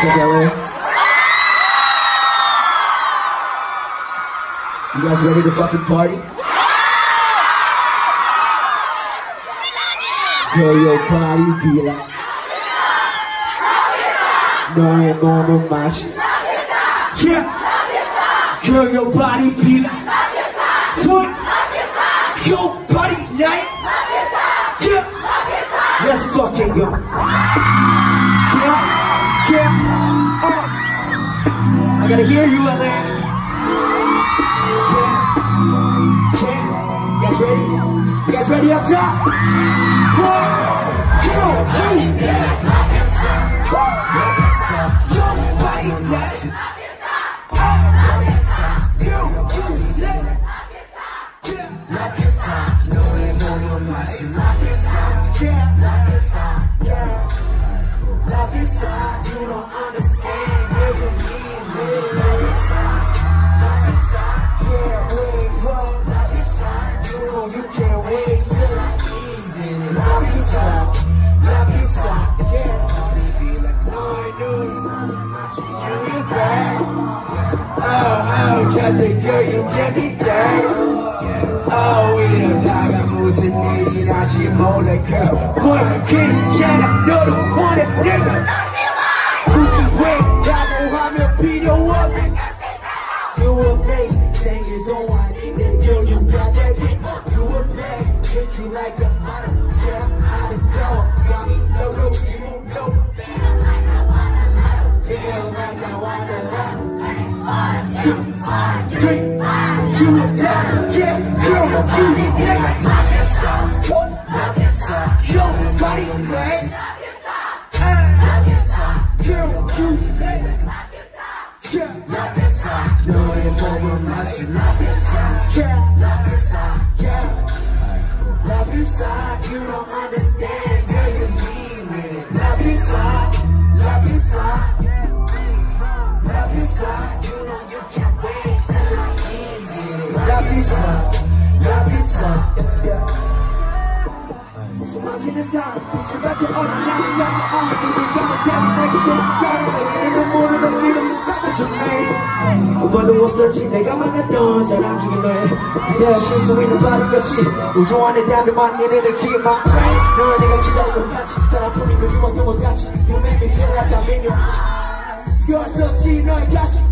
together. You guys ready to fucking party? Girl, your body be like No mama machi Yeah. Girl, your body be like Foot. Your body like Yeah. Let's fucking go. Yeah uh. I gotta hear you out there Yeah Yeah You guys ready? You guys ready up top? Four, two, three. Your body like Love inside, know you can't wait till I ease in it. Love you suck, love you suck, yeah. Only be like, no, I knew you were back. Oh, oh, tried the girl, you get me back. Oh, we don't die, I'm losing me, now she more the girl. Boy, I'm kidding, Jenna, no, the one that never. Pussy wet, I know I'm your Peter Woman. You amazing, say you don't you like a model. Tell how to go. Got me no rules, you won't know. Feel like I want a. Feel like I want a lot. Three, five, two, five, three, five, two. Yeah, girl, you need to love yourself. Love yourself. Yo, got it right. Love yourself. Girl, you need to yeah, love yourself. No, you're going to yeah? it up. Love yeah? Yeah, love yourself talk, you don't understand, girl, you need me. Love you talk, love you talk. Love you talk, you know you can't wait till I'm easy. Love you talk, love you talk. So I'm in the top, bitch, you're back in all the night, that's all. You're gonna get me, make it get tired. In the morning, 오빠도 없었지. 내가 만났던 사람 중에 너의 그대의 실수 있는 바람같이 우주 안에 담겨만 얘네들 keep my praise 널 내가 기다린 것 같이. 사랑품이 그리웠던 것 같이. You make me feel like I'm in your eyes so cheap 너의 가시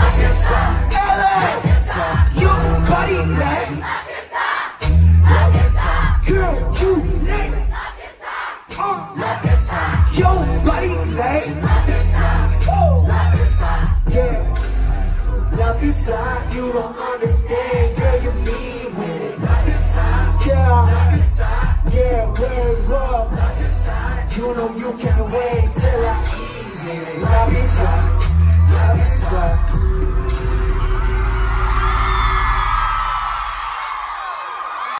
inside, you don't understand, girl, you mean when it's love inside, yeah, love inside, yeah, word up, love inside, you know you can't wait till I ease it, love inside.